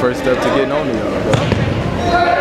first step to getting on to y'all.